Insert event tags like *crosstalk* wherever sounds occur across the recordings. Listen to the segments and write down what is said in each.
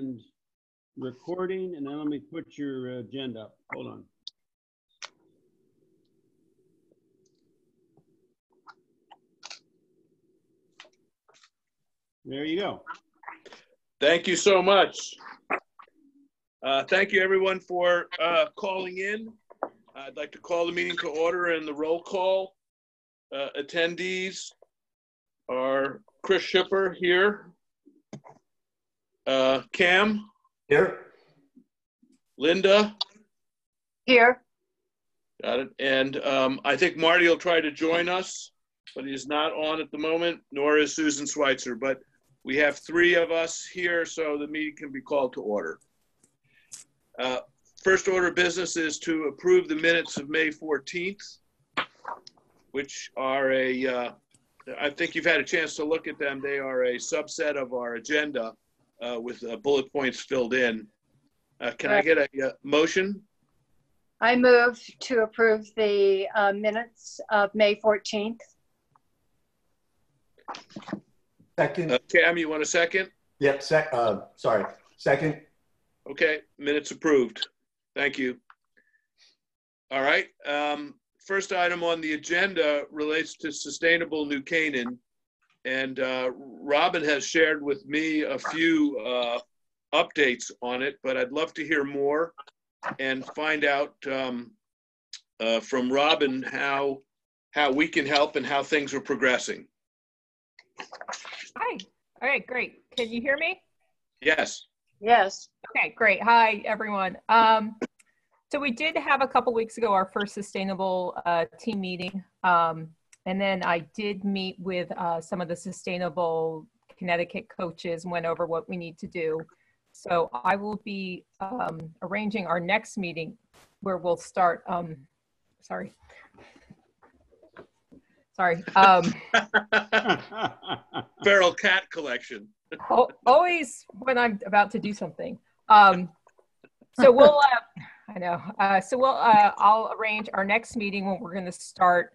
and recording, and then let me put your agenda up. Hold on. There you go. Thank you so much. Uh, thank you everyone for uh, calling in. I'd like to call the meeting to order and the roll call. Uh, attendees are Chris Shipper here. Uh, Cam, Here. Linda, Here. got it. And um, I think Marty will try to join us, but he's not on at the moment, nor is Susan Schweitzer. But we have three of us here, so the meeting can be called to order. Uh, First order of business is to approve the minutes of May 14th, which are a, uh, I think you've had a chance to look at them. They are a subset of our agenda uh, with uh, bullet points filled in. Uh, Can I get a uh, motion? I move to approve the uh, minutes of May 14th. Second. Uh, Cam, you want a second? Yep. Sec. Uh, sorry. Second. Okay, minutes approved. Thank you. All right. Um, first item on the agenda relates to sustainable New Canaan. And uh, Robin has shared with me a few uh, updates on it, but I'd love to hear more and find out um, uh, from Robin how how we can help and how things are progressing. Hi. All right, great. Can you hear me? Yes. Yes. Okay, great. Hi, everyone. Um, so we did have a couple weeks ago our first sustainable uh, team meeting. Um, and then I did meet with uh, some of the sustainable Connecticut coaches and went over what we need to do. So I will be um, arranging our next meeting where we'll start, um, sorry. Sorry. Um, *laughs* Feral cat collection. Always when I'm about to do something. Um, so we'll, uh, I know. Uh, so we'll, uh, I'll arrange our next meeting when we're going to start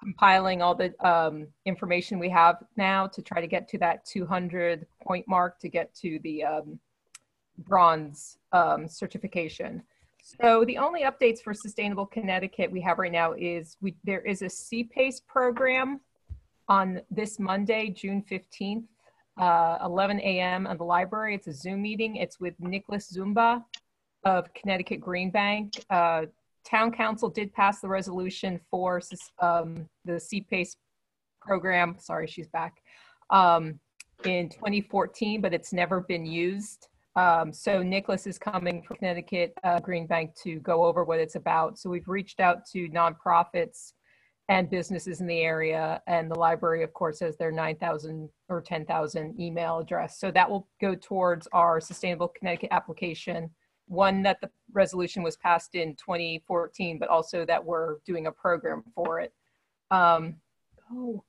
compiling all the um, information we have now to try to get to that 200 point mark to get to the um, bronze um, certification. So the only updates for Sustainable Connecticut we have right now is we, there is a CPACE program on this Monday, June 15th, uh, 11 a.m. at the library. It's a Zoom meeting. It's with Nicholas Zumba of Connecticut Green Bank. Uh, Town Council did pass the resolution for um, the CPACE program. Sorry, she's back. Um, in 2014, but it's never been used. Um, so Nicholas is coming from Connecticut uh, Green Bank to go over what it's about. So we've reached out to nonprofits and businesses in the area, and the library, of course, has their 9,000 or 10,000 email address. So that will go towards our Sustainable Connecticut application. One that the resolution was passed in 2014, but also that we're doing a program for it. Um, oh,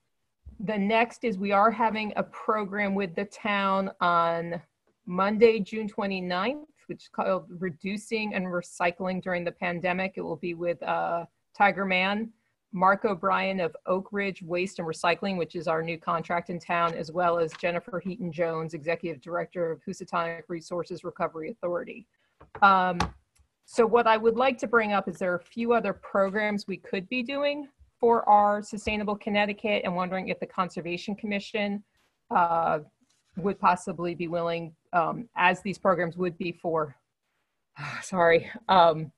the next is we are having a program with the town on Monday, June 29th, which is called Reducing and Recycling During the Pandemic. It will be with uh, Tiger Mann, Mark O'Brien of Oak Ridge Waste and Recycling, which is our new contract in town, as well as Jennifer Heaton Jones, Executive Director of Housatonic Resources Recovery Authority. Um, so what I would like to bring up is there are a few other programs we could be doing for our Sustainable Connecticut and wondering if the Conservation Commission uh, would possibly be willing, um, as these programs would be for, *sighs* sorry, um,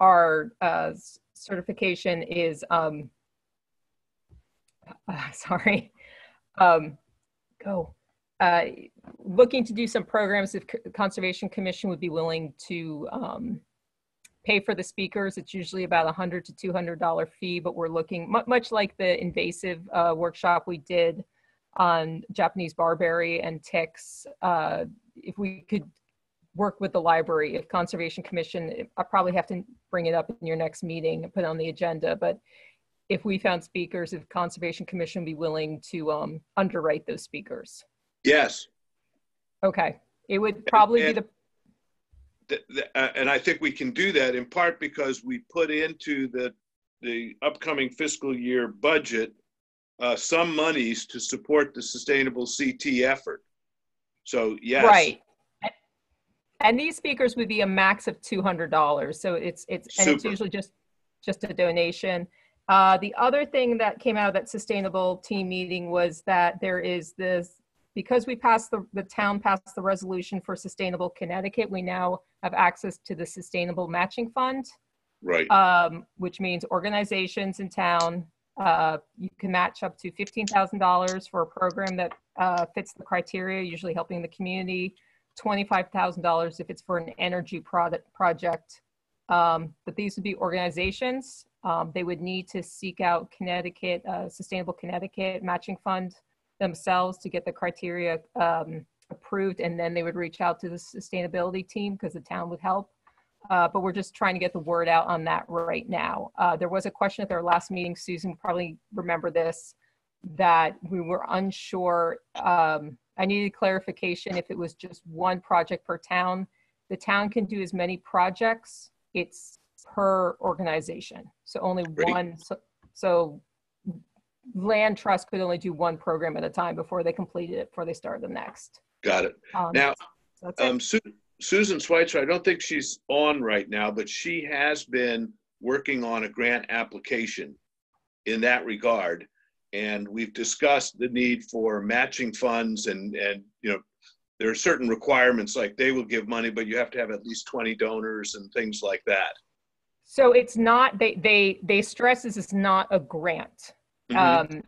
our uh, certification is, um, uh, *sighs* sorry, um, go. Uh, looking to do some programs if Conservation Commission would be willing to um, pay for the speakers. It's usually about a hundred to two hundred dollar fee, but we're looking much like the invasive uh, workshop we did on Japanese barberry and ticks. Uh, if we could work with the library, if Conservation Commission, I probably have to bring it up in your next meeting and put on the agenda, but if we found speakers, if Conservation Commission would be willing to um, underwrite those speakers. Yes. Okay, it would probably And- be the, Th- th- uh, And I think we can do that in part because we put into the, the upcoming fiscal year budget uh, some monies to support the sustainable CT effort. So yes. right. And these speakers would be a max of two hundred dollars. So it's it's and it's usually just just a donation. Uh, the other thing that came out of that sustainable team meeting was that there is this because we passed the the town passed the resolution for sustainable Connecticut. We now have access to the sustainable matching fund Right. um, which means organizations in town, uh, you can match up to fifteen thousand dollars for a program that uh, fits the criteria, usually helping the community. Twenty-five thousand dollars if it's for an energy product project. Um, but these would be organizations. Um, they would need to seek out Connecticut, uh, Sustainable Connecticut Matching Fund themselves to get the criteria um, approved, and then they would reach out to the sustainability team because the town would help. Uh, but we're just trying to get the word out on that right now. Uh, there was a question at their last meeting, Susan probably remember this, that we were unsure. Um, I needed clarification if it was just one project per town. The town can do as many projects, it's per organization. So only Great. one, so, so land trust could only do one program at a time before they completed it, before they started the next. Got it. Um, Now, so. Um, Su- Susan Schweitzer, I don't think she's on right now, but she has been working on a grant application in that regard. And we've discussed the need for matching funds and, and, you know, there are certain requirements, like they will give money, but you have to have at least 20 donors and things like that. So it's not, they, they, they stress this is not a grant. Mhm. Um,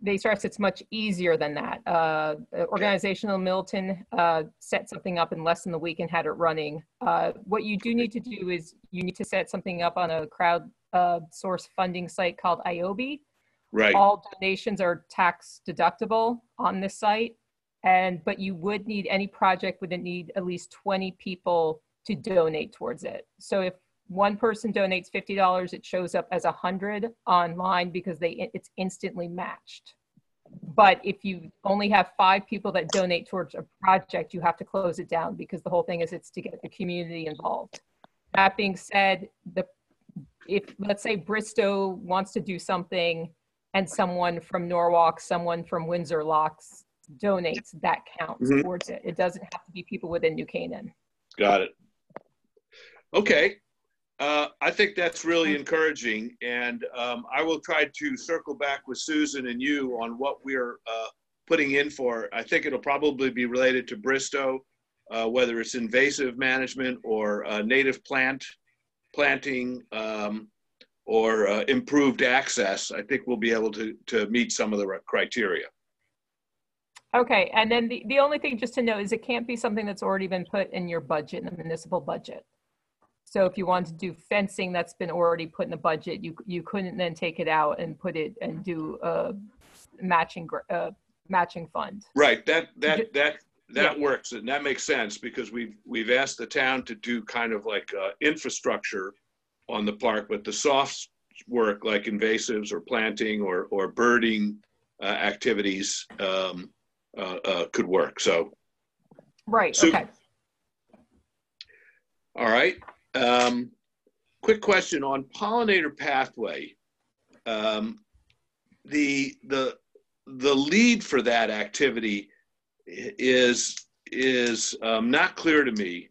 they stress it's much easier than that. Uh, organizational Milton uh, set something up in less than a week and had it running. Uh, what you do need to do is you need to set something up on a crowd uh, source funding site called ioby. Right, All donations are tax deductible on this site. And, but you would need, any project would need at least 20 people to donate towards it. So if one person donates $50, it shows up as 100 online because they, it's instantly matched. But if you only have five people that donate towards a project, you have to close it down because the whole thing is it's to get the community involved. That being said, the, if, let's say Bristow wants to do something and someone from Norwalk, someone from Windsor Locks donates, that counts Mhm. towards it. It doesn't have to be people within New Canaan. got it. Okay, uh, I think that's really encouraging. And um, I will try to circle back with Susan and you on what we're uh, putting in for. I think it'll probably be related to Bristow, uh, whether it's invasive management or uh, native plant planting um, or uh, improved access. I think we'll be able to, to meet some of the criteria. Okay, and then the, the only thing just to know is it can't be something that's already been put in your budget, in the municipal budget. So if you want to do fencing that's been already put in the budget, you, you couldn't then take it out and put it and do a matching, gr- uh, matching fund. Right, that, that, that, that works, and that makes sense, because we've, we've asked the town to do kind of like, uh, infrastructure on the park, but the soft work, like invasives or planting or, or birding, uh, activities, um, uh, uh, could work, so, Right, So- okay. all right. Um, quick question on pollinator pathway. Um, the, the, the lead for that activity is, is, um, not clear to me.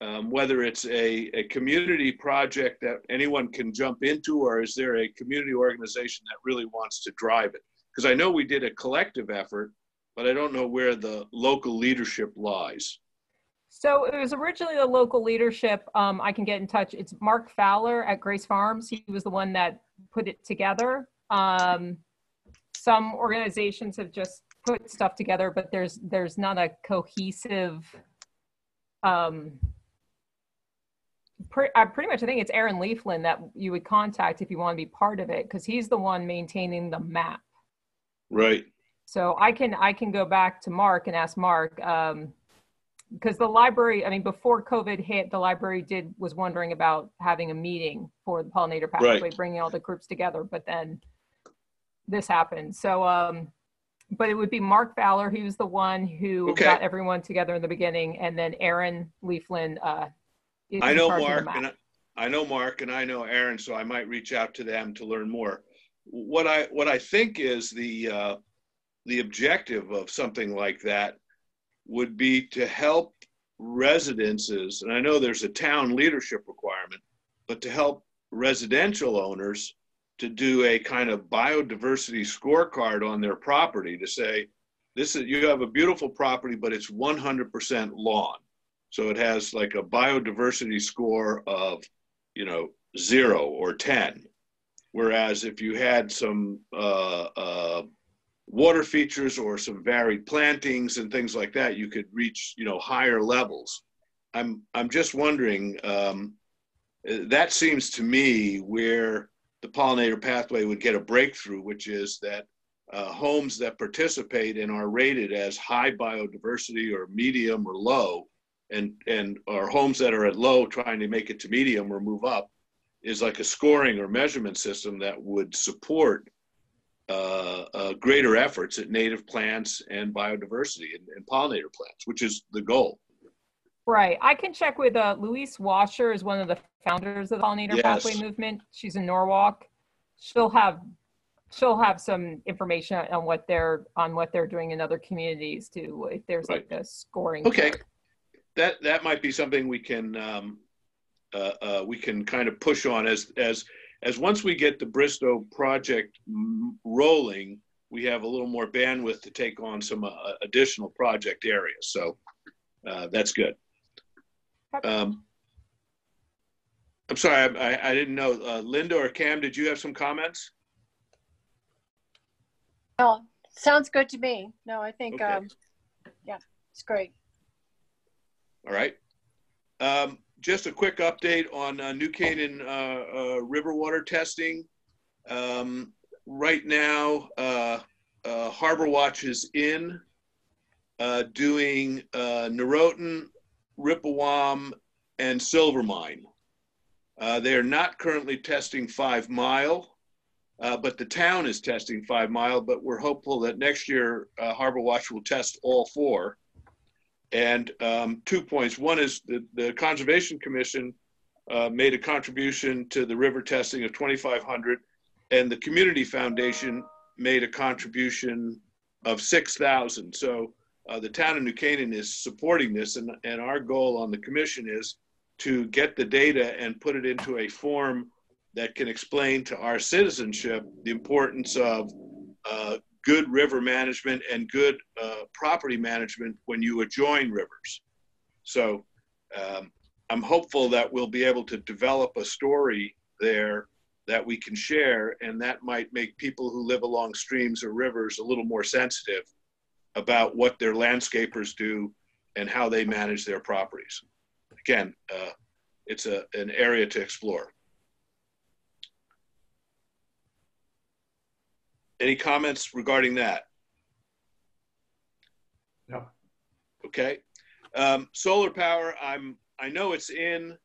Um, whether it's a, a community project that anyone can jump into, or is there a community organization that really wants to drive it? Because I know we did a collective effort, but I don't know where the local leadership lies. So it was originally the local leadership. Um, I can get in touch. It's Mark Fowler at Grace Farms. He was the one that put it together. Um, some organizations have just put stuff together, but there's there's not a cohesive. Um, pre- uh, pretty much, I think it's Aaron Leafland that you would contact if you want to be part of it, because he's the one maintaining the map. Right. So I can I can go back to Mark and ask Mark um, because the library. I mean, before COVID hit, the library did was wondering about having a meeting for the pollinator pathway, Right. bringing all the groups together. But then this happened. So, um, but it would be Mark Fowler. He was the one who Okay. got everyone together in the beginning, and then Aaron leaflin Uh, I know charge of the Mark and I, I know Mark and I know Aaron, so I might reach out to them to learn more. What I what I think is the uh, the objective of something like that would be to help residences, and I know there's a town leadership requirement, but to help residential owners to do a kind of biodiversity scorecard on their property to say, this is, you have a beautiful property, but it's 100% lawn. So it has like a biodiversity score of, you know, zero or 10. Whereas if you had some uh, uh, water features or some varied plantings and things like that, you could reach, you know, higher levels. I'm, I'm just wondering, um, that seems to me where the pollinator pathway would get a breakthrough, which is that uh, homes that participate and are rated as high biodiversity or medium or low, and and our homes that are at low trying to make it to medium or move up, is like a scoring or measurement system that would support uh, uh, greater efforts at native plants and biodiversity and, and, pollinator plants, which is the goal. Right. I can check with uh, Louise Washer is one of the founders of the pollinator Yes. pathway movement. She's in Norwalk. She'll have she'll have some information on what they're on what they're doing in other communities too. If there's like a scoring. Okay. chart. That that might be something we can um, uh, uh, we can kind of push on as as as once we get the Bristow project rolling, we have a little more bandwidth to take on some uh, additional project areas. So uh, that's good. Um, I'm sorry, I, I, I didn't know. Uh, Linda or Cam, did you have some comments? Oh, sounds good to me. No, I think, Okay. um, yeah, it's great. All right. Um, just a quick update on uh, New Canaan uh, uh, river water testing. Um, right now, uh, uh, Harbor Watch is in doing uh, Noroton, Rippowam, and Silvermine. They are not currently testing Five Mile, uh, but the town is testing Five Mile. But we're hopeful that next year uh, Harbor Watch will test all four. And um, two points. One is the, the Conservation Commission uh, made a contribution to the river testing of 2,500, and the Community Foundation made a contribution of 6,000. So uh, the town of New Canaan is supporting this, and, and our goal on the commission is to get the data and put it into a form that can explain to our citizenship the importance of uh, good river management and good uh, property management when you adjoin rivers. So um, I'm hopeful that we'll be able to develop a story there that we can share, and that might make people who live along streams or rivers a little more sensitive about what their landscapers do and how they manage their properties. Again, uh, it's a, an area to explore. Any comments regarding that? No. Okay. Um, solar power, I'm, I know it's in,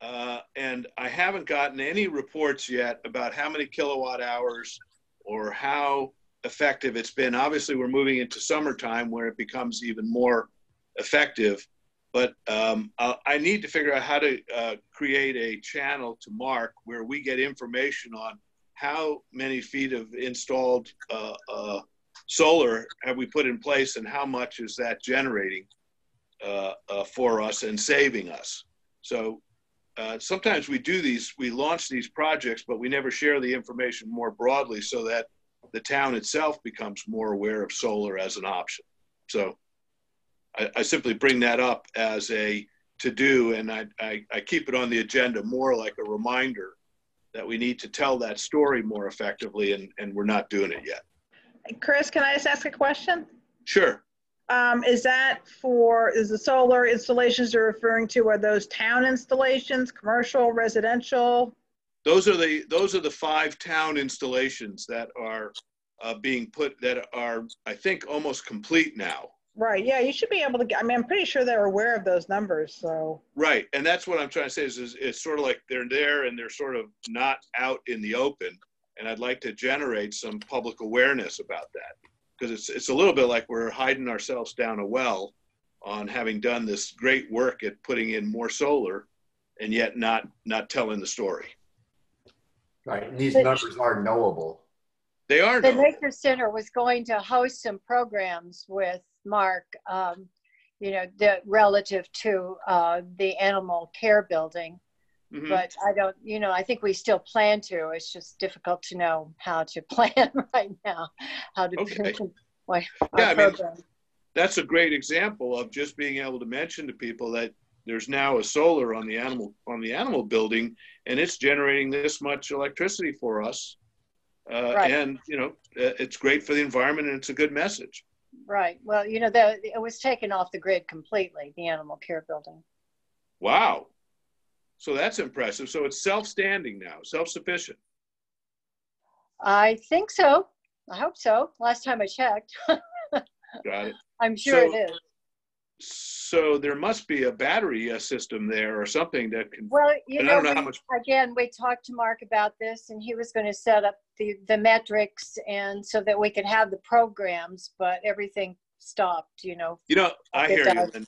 uh, and I haven't gotten any reports yet about how many kilowatt hours or how effective it's been. Obviously, we're moving into summertime where it becomes even more effective. But um, I I need to figure out how to uh, create a channel to Mark where we get information on how many feet of installed uh, uh, solar have we put in place and how much is that generating uh, uh, for us and saving us. So uh, sometimes we do these, we launch these projects, but we never share the information more broadly so that the town itself becomes more aware of solar as an option. So I, I simply bring that up as a to do, and I, I, I keep it on the agenda more like a reminder that we need to tell that story more effectively, and, and we're not doing it yet. Chris, can I just ask a question? Sure. Um, is that for, is the solar installations you're referring to, are those town installations, commercial, residential? Those are the those are the five town installations that are uh, being put that are I think almost complete now. Right, yeah, you should be able to, get. I mean, I'm pretty sure they're aware of those numbers, so, Right, and that's what I'm trying to say is, is it's sort of like they're there and they're sort of not out in the open. And I'd like to generate some public awareness about that because it's it's a little bit like we're hiding ourselves down a well on having done this great work at putting in more solar and yet not not telling the story. Right, and these numbers are knowable. They are The known. Nature Center was going to host some programs with Mark. Um, you know, the relative to uh, the animal care building. Mhm. But I don't, you know, I think we still plan to. It's just difficult to know how to *laughs* plan right now, how to Okay. what Yeah, I mean- That's a great example of just being able to mention to people that there's now a solar on the animal on the animal building, and it's generating this much electricity for us. Uh, Right. And you know, uh, it's great for the environment, and it's a good message. Right. Well, you know, the, it was taken off the grid completely, the animal care building. Wow. So that's impressive. So it's self-standing now, self-sufficient. I think so. I hope so. Last time I checked. *laughs* Got it. I'm sure So- it is. So there must be a battery uh, system there or something that can. Well, you And I know, don't know how we- much- again, we talked to Mark about this and he was going to set up the, the metrics and so that we could have the programs, but everything stopped, you know. You know, I It hear you. does. Lynn.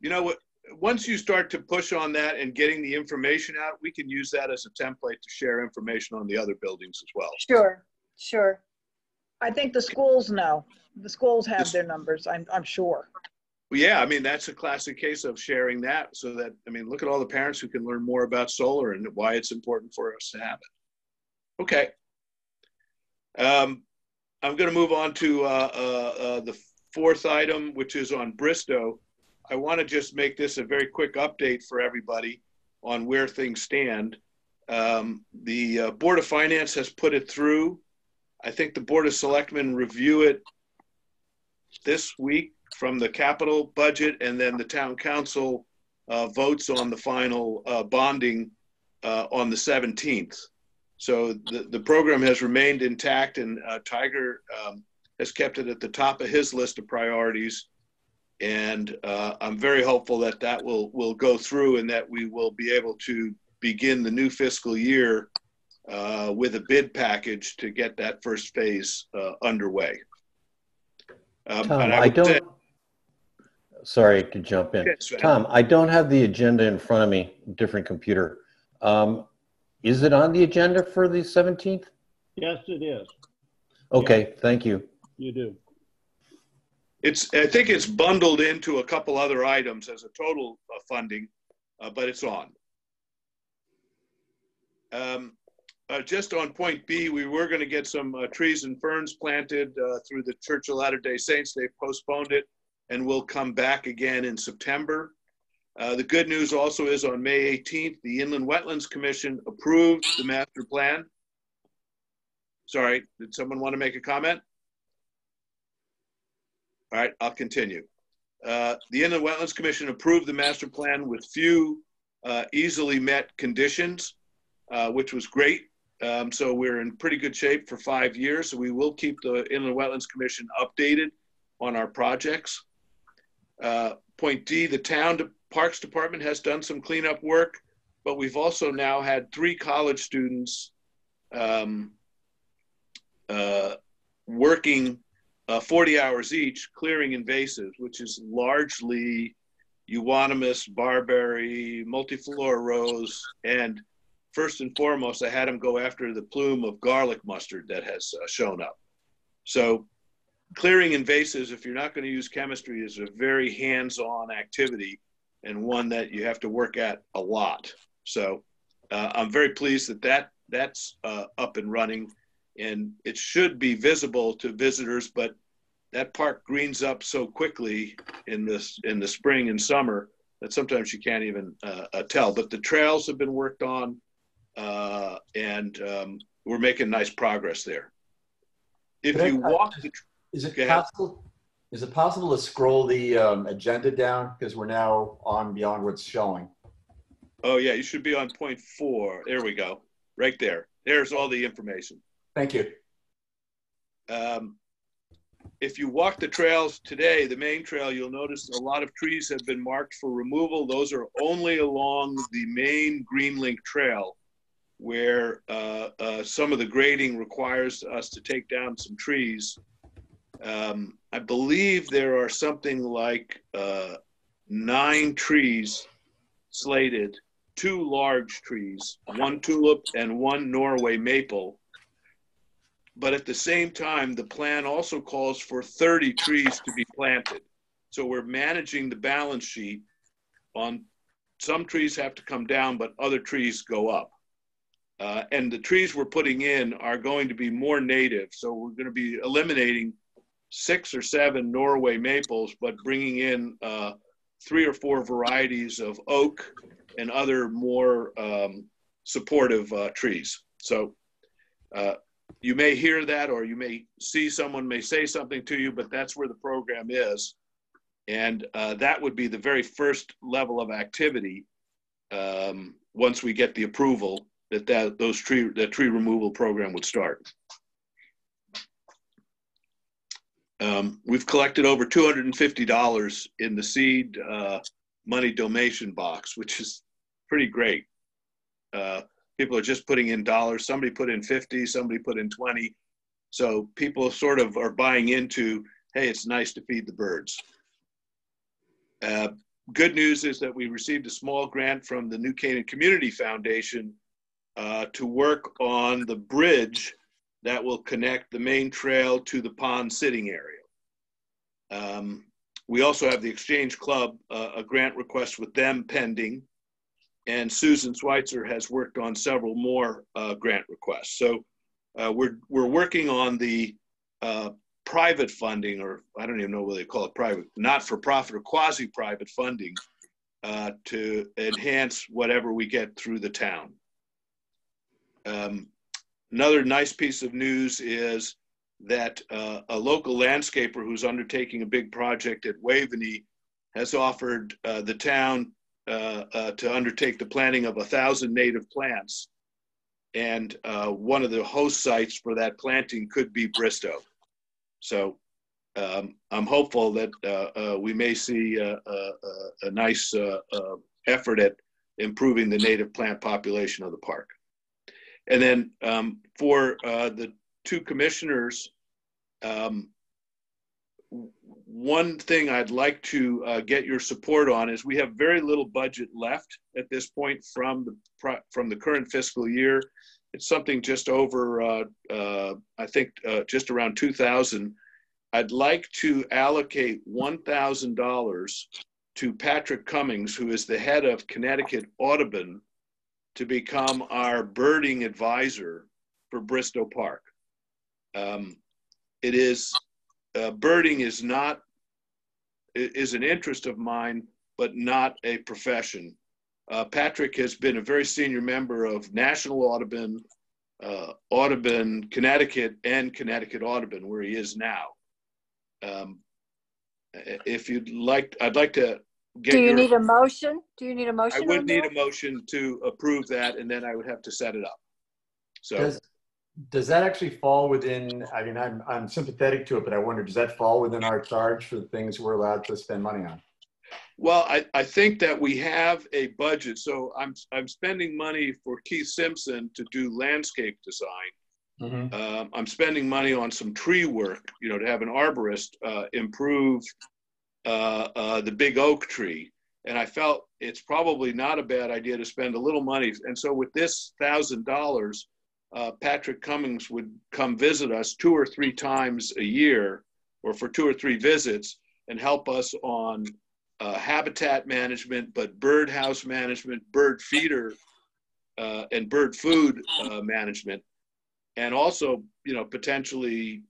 You know what? Once you start to push on that and getting the information out, we can use that as a template to share information on the other buildings as well. Sure, sure. I think the schools know. The schools have their numbers, I'm, I'm sure. Well, yeah, I mean that's a classic case of sharing that, so that I mean, look at all the parents who can learn more about solar and why it's important for us to have it. Okay. Um, I'm going to move on to uh, uh, uh, the fourth item, which is on Bristow. I want to just make this a very quick update for everybody on where things stand. Um, the uh, Board of Finance has put it through. I think the Board of Selectmen review it this week from the capital budget, and then the town council uh, votes on the final uh, bonding uh, on the 17th. So the, the program has remained intact, and uh, Tiger um, has kept it at the top of his list of priorities. And uh, I'm very hopeful that that will will go through, and that we will be able to begin the new fiscal year uh, with a bid package to get that first phase uh, underway. Um, Tom, and I don't, sorry to jump in. Yes, Tom, I don't have the agenda in front of me, different computer. Um, Is it on the agenda for the 17th? Yes, it is. Okay, thank you. You do. It's, I think it's bundled into a couple other items as a total uh, funding, uh, but it's on. Um, uh, just on point B, we were going to get some uh, trees and ferns planted uh, through the Church of Latter-day Saints. They've postponed it and we'll come back again in September. Uh, the good news also is on May 18th, the Inland Wetlands Commission approved the master plan. Sorry, did someone want to make a comment? All right, I'll continue. Uh, The Inland Wetlands Commission approved the master plan with few uh, easily met conditions, uh, which was great. Um, So we're in pretty good shape for five years. So we will keep the Inland Wetlands Commission updated on our projects. Uh, Point D, the town de- Parks Department has done some cleanup work, but we've also now had three college students um, uh, working uh, 40 hours each clearing invasives, which is largely euonymus, barberry, multiflora rose, and first and foremost, I had them go after the plume of garlic mustard that has uh, shown up. So clearing invasives, if you're not going to use chemistry, is a very hands-on activity and one that you have to work at a lot. So uh, I'm very pleased that, that that's uh, up and running and it should be visible to visitors, but that park greens up so quickly in this in the spring and summer that sometimes you can't even uh, uh, tell. But the trails have been worked on, uh, and um, we're making nice progress there. If you walk, the, Is it possible, is it possible to scroll the um, agenda down? Because we're now on beyond what's showing. oh yeah, you should be on point four. There we go, right there. There's all the information. Thank you. Um, if you walk the trails today, the main trail, you'll notice a lot of trees have been marked for removal. Those are only along the main Greenlink Trail, where uh, uh, some of the grading requires us to take down some trees. Um, I believe there are something like uh, nine trees slated, two large trees, one tulip and one Norway maple but at the same time, the plan also calls for 30 trees to be planted. So we're managing the balance sheet on some trees have to come down, but other trees go up. Uh, and the trees we're putting in are going to be more native. So we're going to be eliminating six or seven Norway maples, but bringing in uh, three or four varieties of oak and other more um, supportive uh, trees. So uh, you may hear that or you may see someone may say something to you, but that's where the program is. And uh, that would be the very first level of activity um, once we get the approval that, that those tree that tree removal program would start. Um, we've collected over $250 in the seed uh, money donation box, which is pretty great. Uh, people are just putting in dollars. Somebody put in 50, somebody put in 20. So people sort of are buying into, hey, it's nice to feed the birds. Uh, good news is that we received a small grant from the New Canaan Community Foundation uh, to work on the bridge that will connect the main trail to the pond sitting area. Um, we also have the Exchange Club, uh, a grant request with them pending. And Susan Schweitzer has worked on several more uh, grant requests. So uh, we're, we're working on the uh, private funding, or I don't even know what they call it private, not for profit or quasi private funding uh, to enhance whatever we get through the town. Um, another nice piece of news is that uh, a local landscaper who's undertaking a big project at Waveny has offered uh, the town uh, uh to undertake the planting of a thousand native plants. And uh, one of the host sites for that planting could be Bristow. So um, I'm hopeful that uh, we may see a, nice effort at improving the native plant population of the park. And then um, for uh, the two commissioners, um, one thing I'd like to uh, get your support on is we have very little budget left at this point from the from the current fiscal year. It's something just over, uh, uh, I think, uh, just around two thousand. I'd like to allocate one thousand dollars to Patrick Comins, who is the head of Connecticut Audubon, to become our birding advisor for Bristow Park. Um, it is, uh, birding is not, is an interest of mine, but not a profession. Uh, Patrick has been a very senior member of National Audubon, uh, Audubon, Connecticut, and Connecticut Audubon, where he is now. Um, if you'd like, I'd like to get Do you your- need a motion? Do you need a motion? I would on need that? a motion to approve that, and then I would have to set it up. So, Does, does that actually fall within, I mean, I'm, I'm sympathetic to it, but I wonder, does that fall within our charge for the things we're allowed to spend money on? well, I, I think that we have a budget, so I'm, I'm spending money for Keith Simpson to do landscape design. Mhm. Um, I'm spending money on some tree work, you know, to have an arborist uh, improve uh, uh, the big oak tree. And I felt it's probably not a bad idea to spend a little money. And so with this thousand dollars, uh, Patrick Comins would come visit us two or three times a year, or for two or three visits, and help us on uh, habitat management, but birdhouse management, bird feeder, and bird food management, and also, you know, potentially,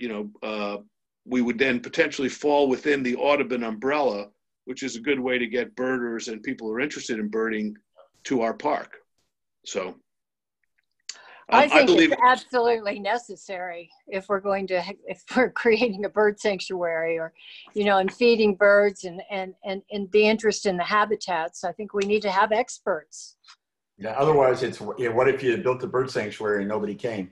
you know, uh, we would then potentially fall within the Audubon umbrella, which is a good way to get birders and people who are interested in birding to our park. So um, I think believe it's absolutely necessary if we're going to, *laughs* if we're creating a bird sanctuary or, you know, and feeding birds and, and, and, and the interest in the habitats. I think we need to have experts. Yeah, otherwise it's, yeah, what if you built a bird sanctuary and nobody came?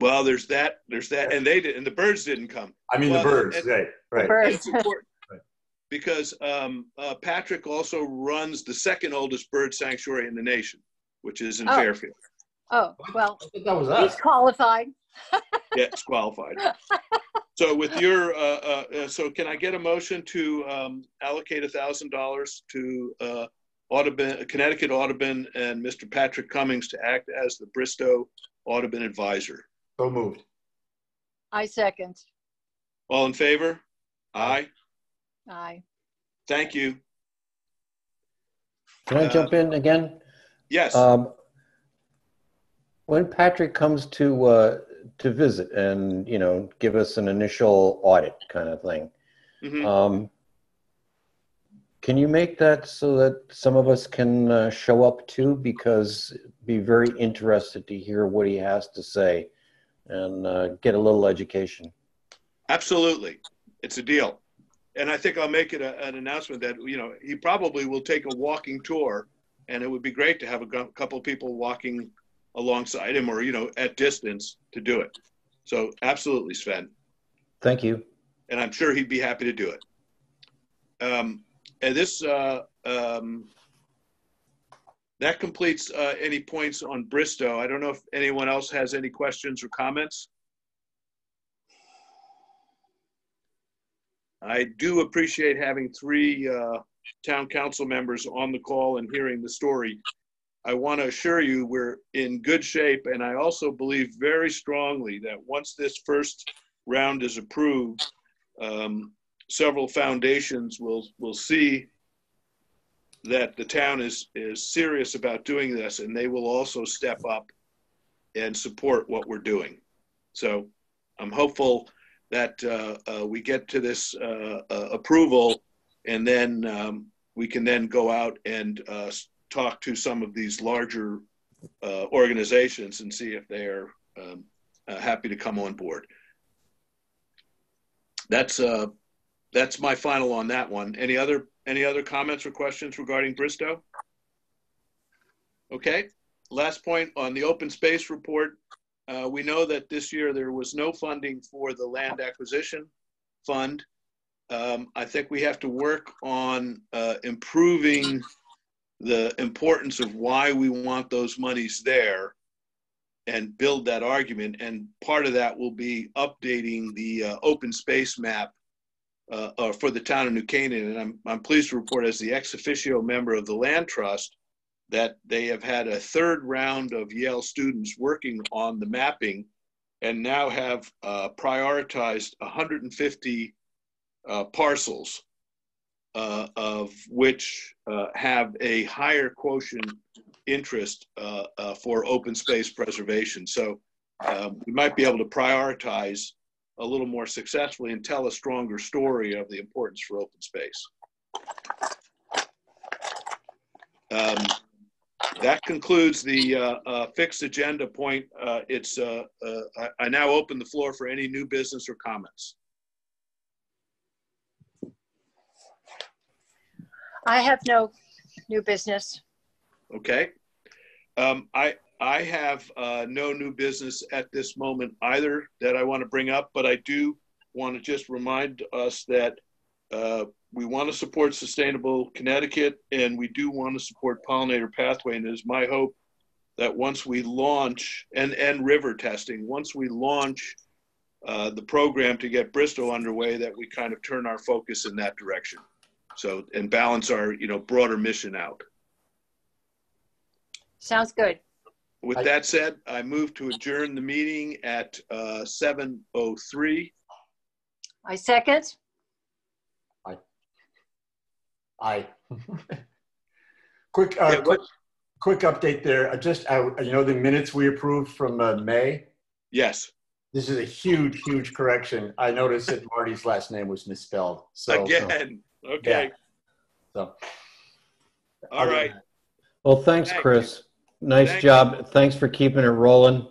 Well, there's that, there's that, and they did, and the birds didn't come. I mean, the birds, and- right, right. Birds. Right. because um, uh, Patrick also runs the second oldest bird sanctuary in the nation, which is in Oh. Fairfield. Oh, well, that was he's qualified. *laughs* Yeah, it's qualified. So with your, uh, uh, uh, so can I get a motion to um, allocate a thousand dollars to uh, Audubon, Connecticut Audubon and Mr. Patrick Comins to act as the Bristow Audubon advisor? So moved. I second. All in favor? Aye. Aye. Thank you. Can I Uh, jump in again? Yes, Um, when Patrick comes to uh, to visit and you know give us an initial audit kind of thing, Mhm. um, can you make that so that some of us can uh, show up too? Because be very interested to hear what he has to say and uh, get a little education. absolutely. It's a deal. And I think I'll make it a, an announcement that, you know, he probably will take a walking tour and it would be great to have a couple of people walking alongside him or, you know, at distance to do it. So absolutely, Sven. Thank you. and I'm sure he'd be happy to do it. Um, and this uh, um, that completes uh, any points on Bristow. I don't know if anyone else has any questions or comments. I do appreciate having three uh, town council members on the call and hearing the story. I want to assure you we're in good shape, and I also believe very strongly that once this first round is approved, um, several foundations will will see that the town is is serious about doing this, and they will also step up and support what we're doing. So I'm hopeful that uh, uh, we get to this uh, uh, approval, and then um, we can then go out and uh, talk to some of these larger uh, organizations and see if they are um, happy to come on board that's uh that's my final on that one any other any other comments or questions regarding bristow? Okay last point on the open space report. Uh, we know that this year there was no funding for the land acquisition fund. Um, i think we have to work on uh, improving the importance of why we want those monies there and build that argument. And part of that will be updating the uh, open space map uh, uh, for the town of New Canaan. And I'm, I'm pleased to report as the ex officio member of the land trust that they have had a third round of Yale students working on the mapping and now have uh, prioritized 150 uh, parcels uh, of which have a higher quotient interest for open space preservation. So um, we might be able to prioritize a little more successfully and tell a stronger story of the importance for open space. Um, that concludes the uh, uh, fixed agenda point. Uh, it's uh, uh, I, I now open the floor for any new business or comments. I have no new business. Okay. Um, I, I have, uh, no new business at this moment either that I want to bring up, but I do want to just remind us that, uh, we want to support sustainable Connecticut and we do want to support pollinator pathway. And it is my hope that once we launch and, and river testing, once we launch, uh, the program to get Bristow underway, that we kind of turn our focus in that direction. So, and balance our, you know, broader mission out. Sounds good. With I- that said, I move to adjourn the meeting at uh, 7:03. I second. Aye. *laughs* Quick, uh, Yeah, quick, quick update there. I just, I, you know, the minutes we approved from uh, May, Yes, this is a huge, huge correction. I noticed that Marty's last name was misspelled. So, again. Okay, so. all right. Well, thanks, Thank you. Chris. Nice Thank job. Thanks for keeping it rolling.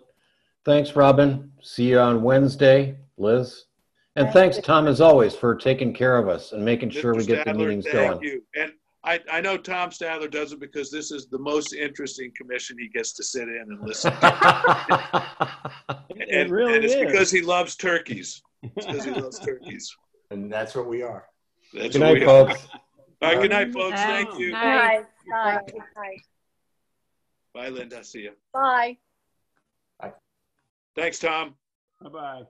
Thanks, Robin. See you on Wednesday, Liz. And Thank thanks, you. Tom, as always, for taking care of us and making sure we Mr. get the Stadler, meetings Thank going. you. And I, I know Tom Stadler does it because this is the most interesting commission he gets to sit in and listen. to. *laughs* It And, really and it's is. because he loves turkeys. It's because he loves *laughs* turkeys. And that's what we are. That's Good what night, we are. folks. All right, good night, folks. Thank you. Night. Bye. Bye. Bye. Bye, Linda. See you. Bye. Bye. Thanks, Tom. Bye-bye.